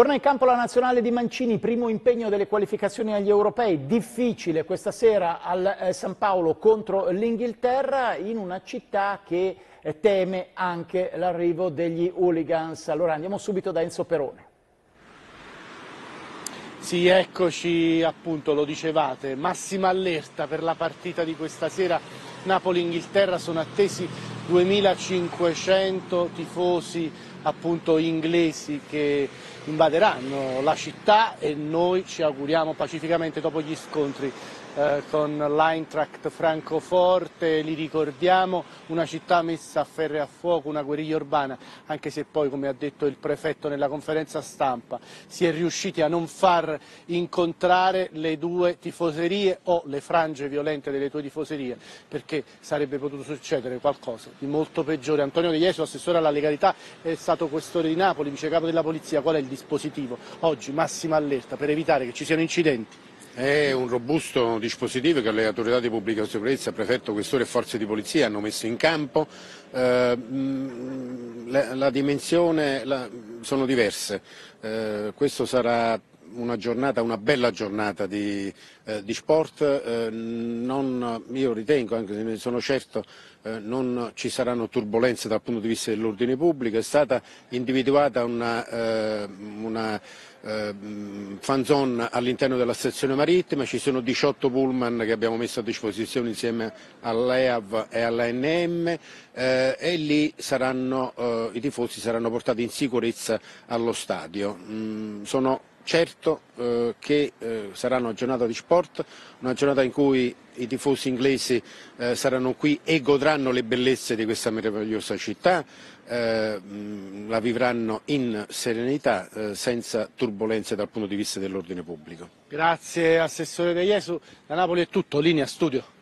Torna in campo la nazionale di Mancini, primo impegno delle qualificazioni agli europei, difficile questa sera al eh, San Paolo contro l'Inghilterra in una città che eh, teme anche l'arrivo degli hooligans. Allora andiamo subito da Enzo Perone. Sì, eccoci appunto, lo dicevate, massima allerta per la partita di questa sera Napoli-Inghilterra, sono attesi 2500 tifosi appunto inglesi che invaderanno la città e noi ci auguriamo pacificamente dopo gli scontri eh, con l'Eintracht Francoforte, li ricordiamo, una città messa a ferro e a fuoco, una guerriglia urbana, anche se poi, come ha detto il prefetto nella conferenza stampa, si è riusciti a non far incontrare le due tifoserie o le frange violente delle due tifoserie, perché sarebbe potuto succedere qualcosa di molto peggiore. Antonio De Iesu, assessore alla legalità, è stato questore di Napoli, vice capo della polizia, qual è il dispositivo? Oggi massima allerta per evitare che ci siano incidenti. È un robusto dispositivo che le autorità di pubblica sicurezza, prefetto, questore e forze di polizia hanno messo in campo. Eh, la, la, dimensione la, sono diverse. Eh, questo sarà una giornata, una bella giornata di, eh, di sport, eh, non, io ritengo, anche se ne sono certo, eh, non ci saranno turbulenze dal punto di vista dell'ordine pubblico, è stata individuata una, eh, una eh, fan zone all'interno della stazione marittima, ci sono 18 pullman che abbiamo messo a disposizione insieme all'EAV e all'ANM eh, e lì saranno, eh, i tifosi saranno portati in sicurezza allo stadio. Mm, sono certo eh, che eh, sarà una giornata di sport, una giornata in cui i tifosi inglesi eh, saranno qui e godranno le bellezze di questa meravigliosa città, eh, la vivranno in serenità, eh, senza turbulenze dal punto di vista dell'ordine pubblico. Grazie Assessore De Iesu, da Napoli è tutto, linea studio.